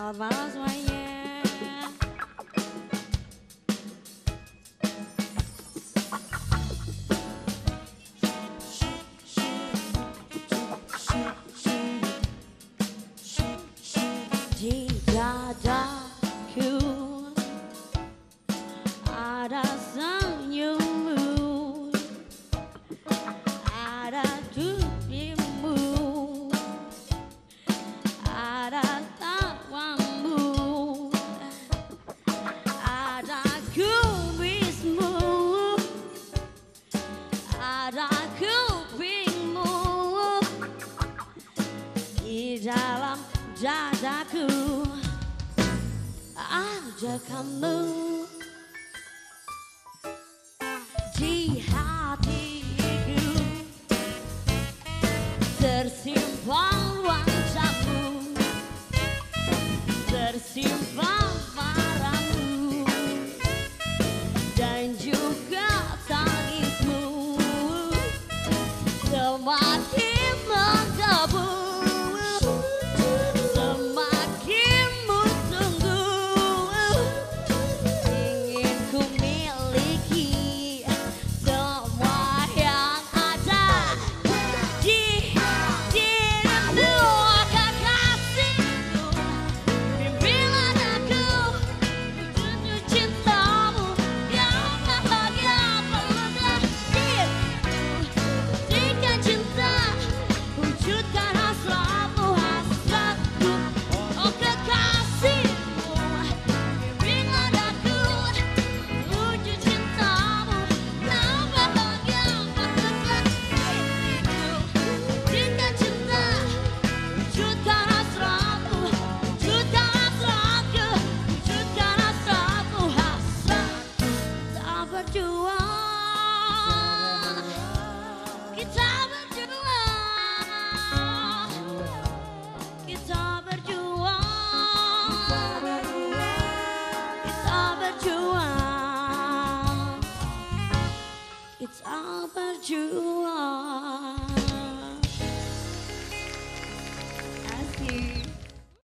Ela vai joia. Da da cool. dalam dadaku. Ada kamu Di hatiku. Tersimpan It's all but you.